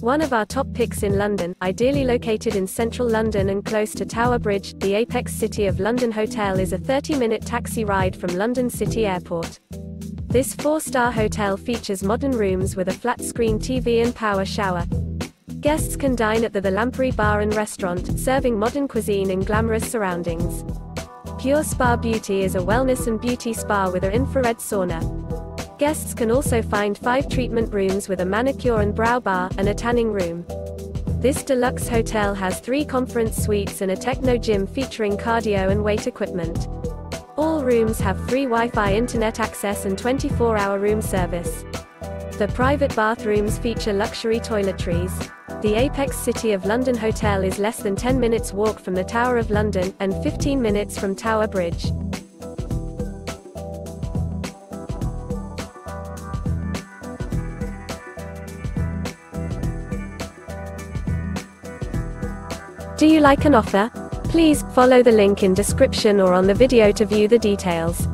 One of our top picks in London, ideally located in central London and close to Tower Bridge, the Apex City of London Hotel is a 30-minute taxi ride from London City Airport. This four-star hotel features modern rooms with a flat-screen TV and power shower. Guests can dine at the The Lampery Bar and Restaurant, serving modern cuisine in glamorous surroundings. Pure Spa Beauty is a wellness and beauty spa with an infrared sauna. Guests can also find five treatment rooms with a manicure and brow bar, and a tanning room. This deluxe hotel has three conference suites and a techno gym featuring cardio and weight equipment. All rooms have free Wi-Fi internet access and 24-hour room service. The private bathrooms feature luxury toiletries. The Apex City of London Hotel is less than 10 minutes walk from the Tower of London, and 15 minutes from Tower Bridge. Do you like an offer? Please follow the link in description or on the video to view the details.